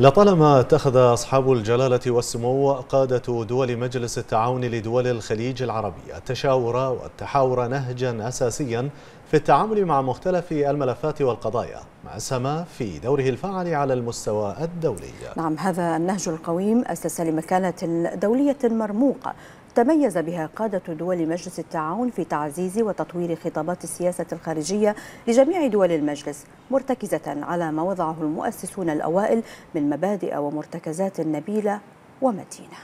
لطالما اتخذ أصحاب الجلالة والسمو قادة دول مجلس التعاون لدول الخليج العربي التشاور والتحاور نهجا أساسيا في التعامل مع مختلف الملفات والقضايا مع سما في دوره الفعال على المستوى الدولي. نعم هذا النهج القويم أسس لمكانة دولية مرموقة تميز بها قادة دول مجلس التعاون في تعزيز وتطوير خطابات السياسة الخارجية لجميع دول المجلس مرتكزة على ما وضعه المؤسسون الأوائل من مبادئ ومرتكزات نبيلة ومتينة.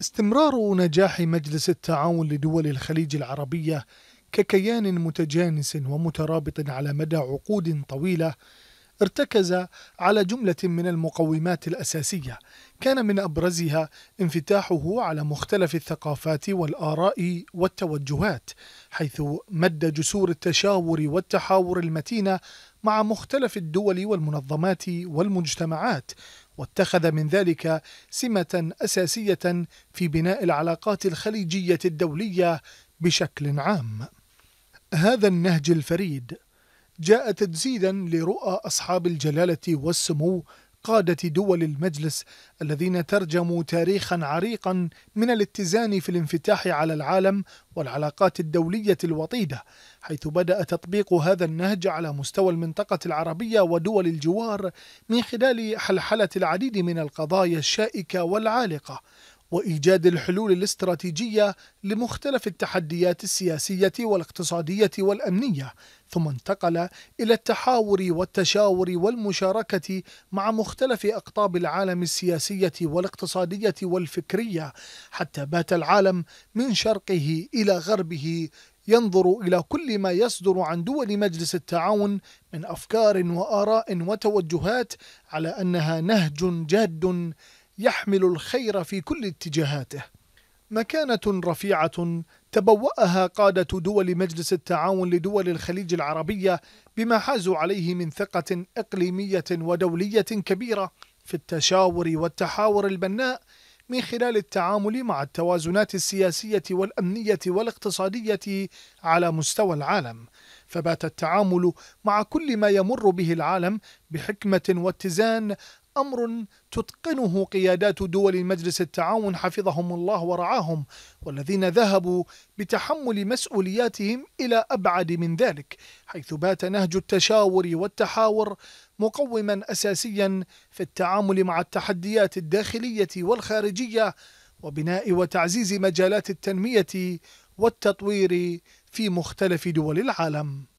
استمرار نجاح مجلس التعاون لدول الخليج العربية ككيان متجانس ومترابط على مدى عقود طويلة ارتكز على جملة من المقومات الأساسية. كان من أبرزها انفتاحه على مختلف الثقافات والآراء والتوجهات حيث مد جسور التشاور والتحاور المتينة مع مختلف الدول والمنظمات والمجتمعات واتخذ من ذلك سمة أساسية في بناء العلاقات الخليجية الدولية بشكل عام. هذا النهج الفريد جاء تجسيدا لرؤى أصحاب الجلالة والسمو قادة دول المجلس الذين ترجموا تاريخا عريقا من الاتزان في الانفتاح على العالم والعلاقات الدولية الوطيدة حيث بدأ تطبيق هذا النهج على مستوى المنطقة العربية ودول الجوار من خلال حلحلة العديد من القضايا الشائكة والعالقة. وإيجاد الحلول الاستراتيجية لمختلف التحديات السياسية والاقتصادية والأمنية ثم انتقل إلى التحاور والتشاور والمشاركة مع مختلف أقطاب العالم السياسية والاقتصادية والفكرية حتى بات العالم من شرقه إلى غربه ينظر إلى كل ما يصدر عن دول مجلس التعاون من أفكار وآراء وتوجهات على أنها نهج جاد يحمل الخير في كل اتجاهاته. مكانة رفيعة تبوأها قادة دول مجلس التعاون لدول الخليج العربية بما حازوا عليه من ثقة إقليمية ودولية كبيرة في التشاور والتحاور البناء من خلال التعامل مع التوازنات السياسية والأمنية والاقتصادية على مستوى العالم. فبات التعامل مع كل ما يمر به العالم بحكمة واتزان أمر تتقنه قيادات دول مجلس التعاون حفظهم الله ورعاهم والذين ذهبوا بتحمل مسؤولياتهم إلى أبعد من ذلك حيث بات نهج التشاور والتحاور مقوما أساسيا في التعامل مع التحديات الداخلية والخارجية وبناء وتعزيز مجالات التنمية والتطوير في مختلف دول العالم.